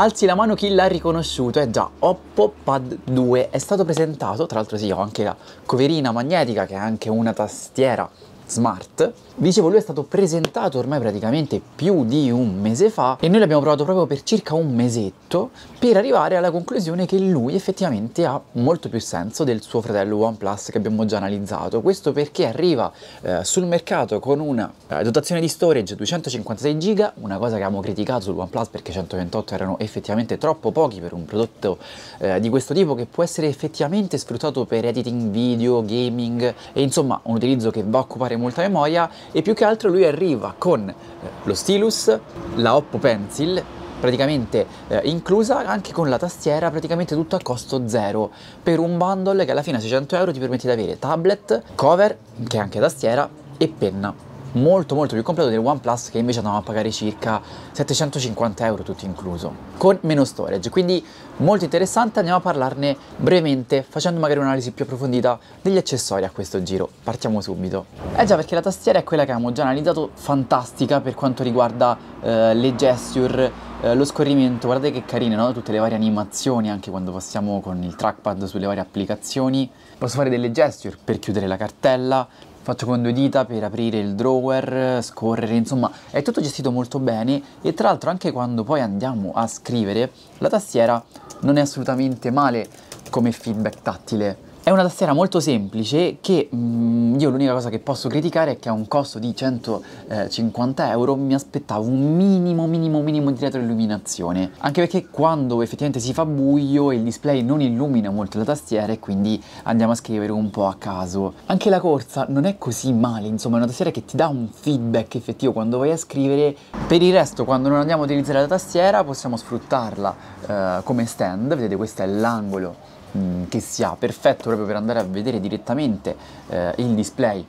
Alzi la mano chi l'ha riconosciuto, è già Oppo Pad 2, è stato presentato, tra l'altro sì, ho anche la coverina magnetica che è anche una tastiera smart. Dicevo, lui è stato presentato ormai praticamente più di un mese fa e noi l'abbiamo provato proprio per circa un mesetto per arrivare alla conclusione che lui effettivamente ha molto più senso del suo fratello OnePlus che abbiamo già analizzato. Questo perché arriva eh, sul mercato con una eh, dotazione di storage 256 GB, una cosa che abbiamo criticato sul OnePlus perché 128 erano effettivamente troppo pochi per un prodotto eh, di questo tipo che può essere effettivamente sfruttato per editing video, gaming e insomma un utilizzo che va a occupare molta memoria e più che altro lui arriva con eh, lo stylus, la Oppo Pencil praticamente eh, inclusa anche con la tastiera praticamente tutto a costo zero. Per un bundle che alla fine a 600 euro ti permette di avere tablet, cover che è anche tastiera e penna molto molto più completo del OnePlus che invece andavamo a pagare circa 750 euro tutto incluso con meno storage. Quindi molto interessante andiamo a parlarne brevemente facendo magari un'analisi più approfondita degli accessori a questo giro. Partiamo subito. Eh già perché la tastiera è quella che abbiamo già analizzato fantastica per quanto riguarda eh, le gesture eh, lo scorrimento. Guardate che carine no? tutte le varie animazioni anche quando passiamo con il trackpad sulle varie applicazioni. Posso fare delle gesture per chiudere la cartella faccio con due dita per aprire il drawer, scorrere, insomma è tutto gestito molto bene e tra l'altro anche quando poi andiamo a scrivere la tastiera non è assolutamente male come feedback tattile è una tastiera molto semplice che mh, mm, io l'unica cosa che posso criticare è che ha un costo di 150 euro, mi aspettavo un minimo, minimo, minimo di retroilluminazione, anche perché quando effettivamente si fa buio il display non illumina molto la tastiera e quindi andiamo a scrivere un po' a caso. Anche la corsa non è così male, insomma è una tastiera che ti dà un feedback effettivo quando vai a scrivere, per il resto quando non andiamo a utilizzare la tastiera possiamo sfruttarla eh, come stand, vedete questo è l'angolo Mm, che sia perfetto proprio per andare a vedere direttamente eh, il display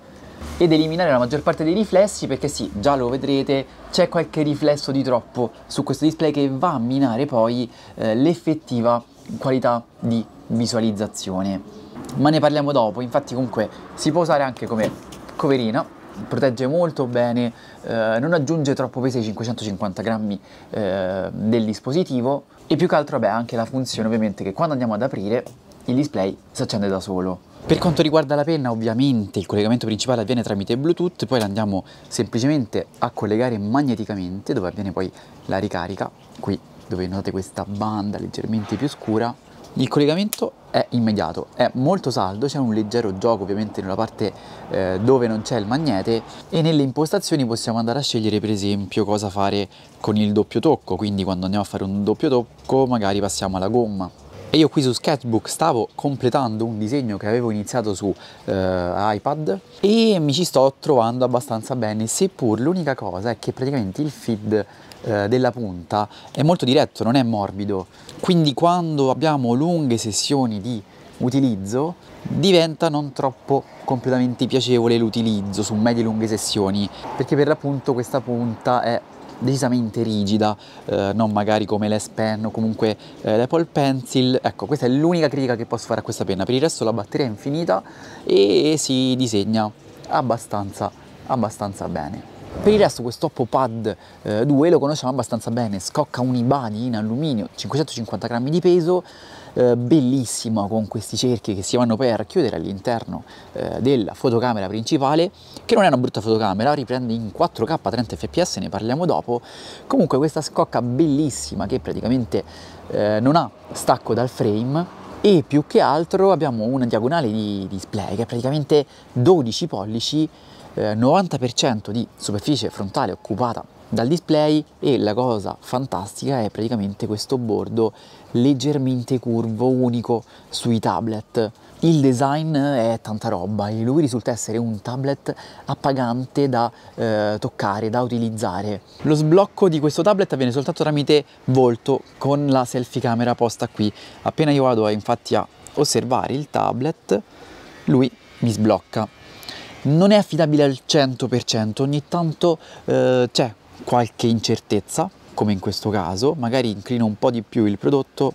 ed eliminare la maggior parte dei riflessi perché sì, già lo vedrete, c'è qualche riflesso di troppo su questo display che va a minare poi eh, l'effettiva qualità di visualizzazione. Ma ne parliamo dopo, infatti comunque si può usare anche come coverina, protegge molto bene, eh, non aggiunge troppo peso ai 550 grammi eh, del dispositivo, e più che altro vabbè anche la funzione ovviamente che quando andiamo ad aprire il display si accende da solo. Per quanto riguarda la penna ovviamente il collegamento principale avviene tramite Bluetooth, poi la andiamo semplicemente a collegare magneticamente dove avviene poi la ricarica, qui dove notate questa banda leggermente più scura il collegamento è immediato, è molto saldo, c'è un leggero gioco ovviamente nella parte eh, dove non c'è il magnete e nelle impostazioni possiamo andare a scegliere per esempio cosa fare con il doppio tocco, quindi quando andiamo a fare un doppio tocco magari passiamo alla gomma. E io qui su Sketchbook stavo completando un disegno che avevo iniziato su eh, iPad e mi ci sto trovando abbastanza bene, seppur l'unica cosa è che praticamente il feed eh, della punta è molto diretto, non è morbido. Quindi quando abbiamo lunghe sessioni di utilizzo diventa non troppo completamente piacevole l'utilizzo su medie lunghe sessioni perché per l'appunto questa punta è decisamente rigida, eh, non magari come l'S Pen o comunque eh, l'Apple Pencil. Ecco, questa è l'unica critica che posso fare a questa penna. Per il resto la batteria è infinita e si disegna abbastanza, abbastanza bene. Per il resto questo Oppo Pad eh, 2 lo conosciamo abbastanza bene, scocca unibody in alluminio, 550 grammi di peso, eh, bellissimo con questi cerchi che si vanno poi a racchiudere all'interno eh, della fotocamera principale, che non è una brutta fotocamera, riprende in 4K 30 fps, ne parliamo dopo. Comunque questa scocca bellissima che praticamente eh, non ha stacco dal frame, e più che altro abbiamo una diagonale di display che è praticamente 12 pollici eh, 90% di superficie frontale occupata dal display e la cosa fantastica è praticamente questo bordo leggermente curvo unico sui tablet il design è tanta roba e lui risulta essere un tablet appagante da eh, toccare, da utilizzare. Lo sblocco di questo tablet avviene soltanto tramite volto con la selfie camera posta qui. Appena io vado infatti a osservare il tablet, lui mi sblocca non è affidabile al 100%, ogni tanto eh, c'è qualche incertezza, come in questo caso, magari inclino un po' di più il prodotto,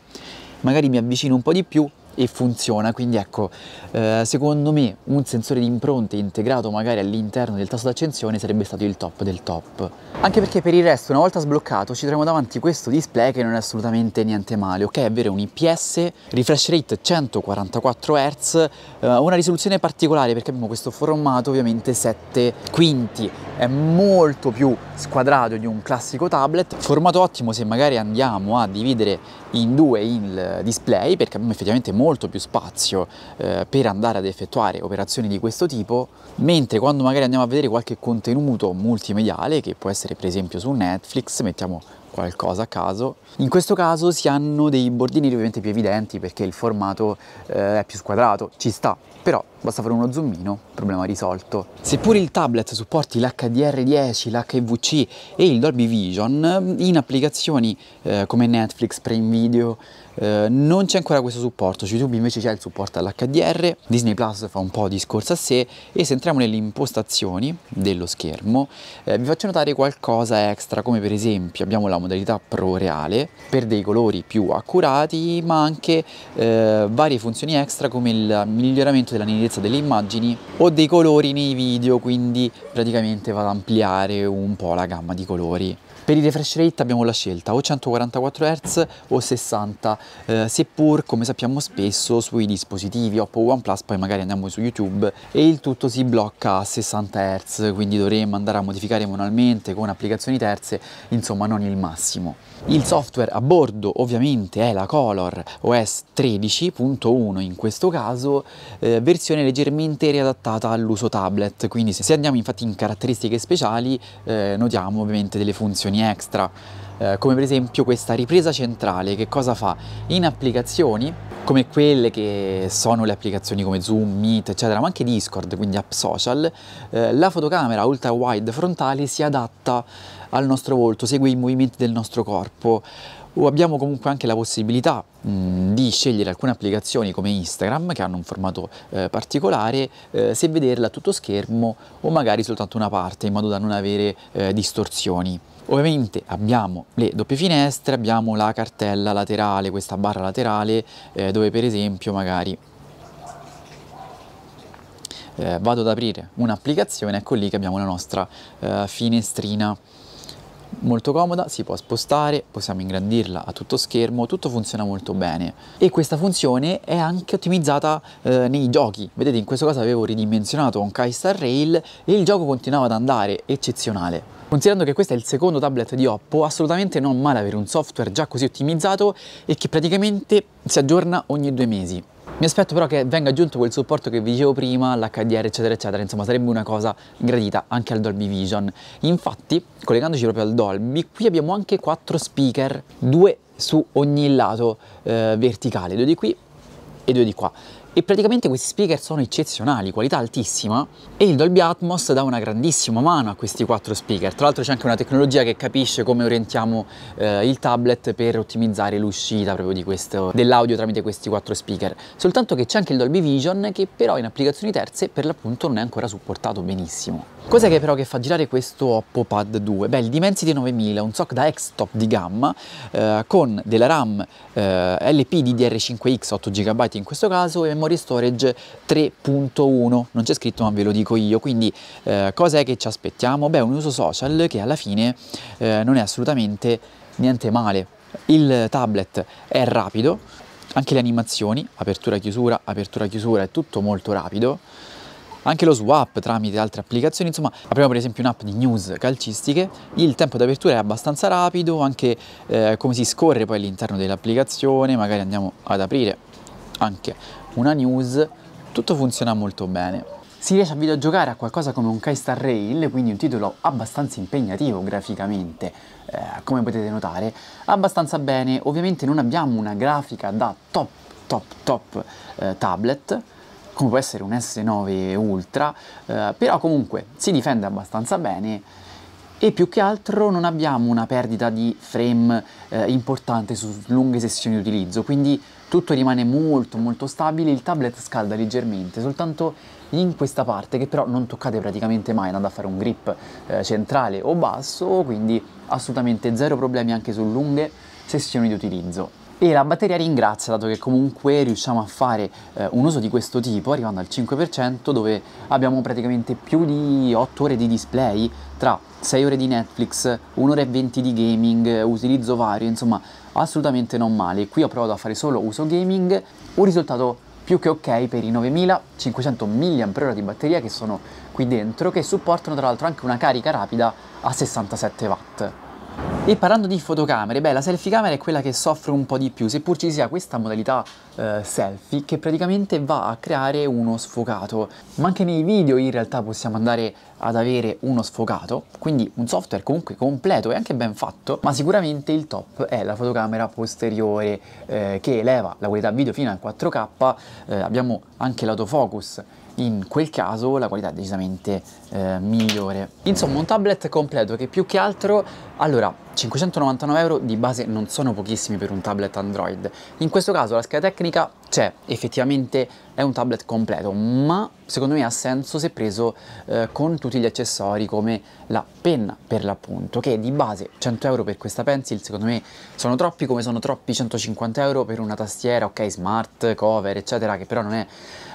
magari mi avvicino un po' di più e funziona, quindi ecco, eh, secondo me un sensore di impronte integrato magari all'interno del tasto d'accensione sarebbe stato il top del top. Anche perché per il resto, una volta sbloccato, ci troviamo davanti questo display che non è assolutamente niente male, ok? È vero, un IPS, refresh rate 144 Hz, eh, una risoluzione particolare perché abbiamo questo formato ovviamente 7 quinti, è molto più squadrato di un classico tablet, formato ottimo se magari andiamo a dividere in due il display perché abbiamo effettivamente molto più spazio eh, per andare ad effettuare operazioni di questo tipo, mentre quando magari andiamo a vedere qualche contenuto multimediale che può essere per esempio su Netflix, mettiamo qualcosa a caso. In questo caso si hanno dei bordini ovviamente più evidenti perché il formato eh, è più squadrato, ci sta, però basta fare uno zoomino, problema risolto. Seppure il tablet supporti l'HDR10, l'HVC e il Dolby Vision, in applicazioni eh, come Netflix, Prime Video, eh, non c'è ancora questo supporto, su YouTube invece c'è il supporto all'HDR, Disney Plus fa un po' discorso a sé e se entriamo nelle impostazioni dello schermo eh, vi faccio notare qualcosa extra come per esempio abbiamo la modalità Pro Reale per dei colori più accurati ma anche eh, varie funzioni extra come il miglioramento della nitidezza delle immagini o dei colori nei video quindi praticamente va ad ampliare un po' la gamma di colori. Per il refresh rate abbiamo la scelta o 144 Hz o 60, eh, seppur come sappiamo spesso sui dispositivi Oppo OnePlus poi magari andiamo su YouTube e il tutto si blocca a 60 Hz, quindi dovremmo andare a modificare manualmente con applicazioni terze, insomma non il massimo. Il software a bordo ovviamente è la Color OS 13.1 in questo caso, eh, versione leggermente riadattata all'uso tablet, quindi se andiamo infatti in caratteristiche speciali eh, notiamo ovviamente delle funzioni extra, eh, come per esempio questa ripresa centrale che cosa fa? In applicazioni come quelle che sono le applicazioni come Zoom, Meet, eccetera, ma anche Discord, quindi app social, eh, la fotocamera ultra wide frontale si adatta al nostro volto, segue i movimenti del nostro corpo abbiamo comunque anche la possibilità di scegliere alcune applicazioni come Instagram che hanno un formato eh, particolare eh, se vederla a tutto schermo o magari soltanto una parte in modo da non avere eh, distorsioni. Ovviamente abbiamo le doppie finestre, abbiamo la cartella laterale, questa barra laterale eh, dove per esempio magari eh, vado ad aprire un'applicazione, ecco lì che abbiamo la nostra eh, finestrina molto comoda, si può spostare, possiamo ingrandirla a tutto schermo, tutto funziona molto bene e questa funzione è anche ottimizzata eh, nei giochi, vedete in questo caso avevo ridimensionato un Star Rail e il gioco continuava ad andare eccezionale. Considerando che questo è il secondo tablet di Oppo, assolutamente non male avere un software già così ottimizzato e che praticamente si aggiorna ogni due mesi. Mi aspetto però che venga aggiunto quel supporto che vi dicevo prima, l'HDR eccetera eccetera, insomma sarebbe una cosa gradita anche al Dolby Vision. Infatti, collegandoci proprio al Dolby, qui abbiamo anche quattro speaker, due su ogni lato eh, verticale, due di qui e due di qua e praticamente questi speaker sono eccezionali, qualità altissima e il Dolby Atmos dà una grandissima mano a questi quattro speaker. Tra l'altro c'è anche una tecnologia che capisce come orientiamo eh, il tablet per ottimizzare l'uscita proprio dell'audio tramite questi quattro speaker. Soltanto che c'è anche il Dolby Vision che però in applicazioni terze per l'appunto non è ancora supportato benissimo. Cos'è che però che fa girare questo Oppo Pad 2? Beh, il Dimensity 9000, un SOC da X-Top di gamma eh, con della RAM eh, LP DDR5X 8 GB in questo caso e memory storage 3.1, non c'è scritto ma ve lo dico io, quindi eh, cos'è che ci aspettiamo? Beh, un uso social che alla fine eh, non è assolutamente niente male. Il tablet è rapido, anche le animazioni, apertura chiusura, apertura chiusura, è tutto molto rapido anche lo swap tramite altre applicazioni, insomma apriamo per esempio un'app di news calcistiche, il tempo di apertura è abbastanza rapido, anche eh, come si scorre poi all'interno dell'applicazione, magari andiamo ad aprire anche una news, tutto funziona molto bene. Si riesce a videogiocare a qualcosa come un Star Rail, quindi un titolo abbastanza impegnativo graficamente, eh, come potete notare, abbastanza bene. Ovviamente non abbiamo una grafica da top, top, top eh, tablet, come può essere un S9 Ultra, eh, però comunque si difende abbastanza bene e più che altro non abbiamo una perdita di frame eh, importante su lunghe sessioni di utilizzo, quindi tutto rimane molto molto stabile, il tablet scalda leggermente, soltanto in questa parte che però non toccate praticamente mai andando a fare un grip eh, centrale o basso, quindi assolutamente zero problemi anche su lunghe sessioni di utilizzo. E la batteria ringrazia dato che comunque riusciamo a fare eh, un uso di questo tipo arrivando al 5% dove abbiamo praticamente più di 8 ore di display tra 6 ore di Netflix, 1 ora e 20 di gaming, utilizzo vario, insomma assolutamente non male. Qui ho provato a fare solo uso gaming, un risultato più che ok per i 9500 mAh di batteria che sono qui dentro, che supportano tra l'altro anche una carica rapida a 67 watt. E parlando di fotocamere, beh, la selfie camera è quella che soffre un po' di più, seppur ci sia questa modalità eh, selfie che praticamente va a creare uno sfocato. Ma anche nei video in realtà possiamo andare ad avere uno sfocato, quindi un software comunque completo e anche ben fatto, ma sicuramente il top è la fotocamera posteriore eh, che eleva la qualità video fino a 4K, eh, abbiamo anche l'autofocus in quel caso la qualità è decisamente eh, migliore. Insomma un tablet completo che più che altro, allora 599 euro di base non sono pochissimi per un tablet Android, in questo caso la scheda tecnica c'è, effettivamente è un tablet completo, ma secondo me ha senso se preso eh, con tutti gli accessori come la penna per l'appunto, che di base 100 euro per questa pencil secondo me sono troppi come sono troppi 150 euro per una tastiera, ok smart, cover eccetera, che però non è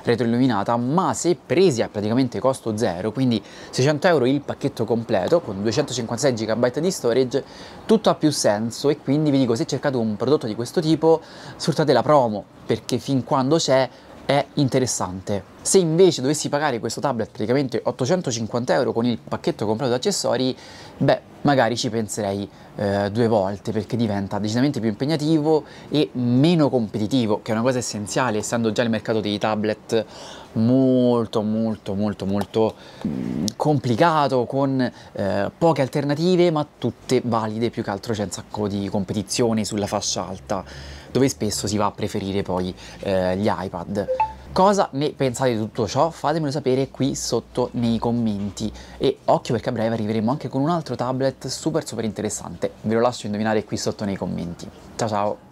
retroilluminata, ma se presi a praticamente costo zero, quindi 600 euro il pacchetto completo con 256 GB di storage, tutto ha più senso e quindi vi dico se cercate un prodotto di questo tipo sfruttate la promo perché fin quando c'è è interessante. Se invece dovessi pagare questo tablet praticamente 850 euro con il pacchetto completo di accessori, beh, magari ci penserei eh, due volte perché diventa decisamente più impegnativo e meno competitivo, che è una cosa essenziale, essendo già il mercato dei tablet molto molto molto molto mm, complicato con eh, poche alternative ma tutte valide più che altro c'è un sacco di competizione sulla fascia alta dove spesso si va a preferire poi eh, gli iPad. Cosa ne pensate di tutto ciò? Fatemelo sapere qui sotto nei commenti e occhio perché a breve arriveremo anche con un altro tablet super super interessante, ve lo lascio indovinare qui sotto nei commenti. Ciao ciao!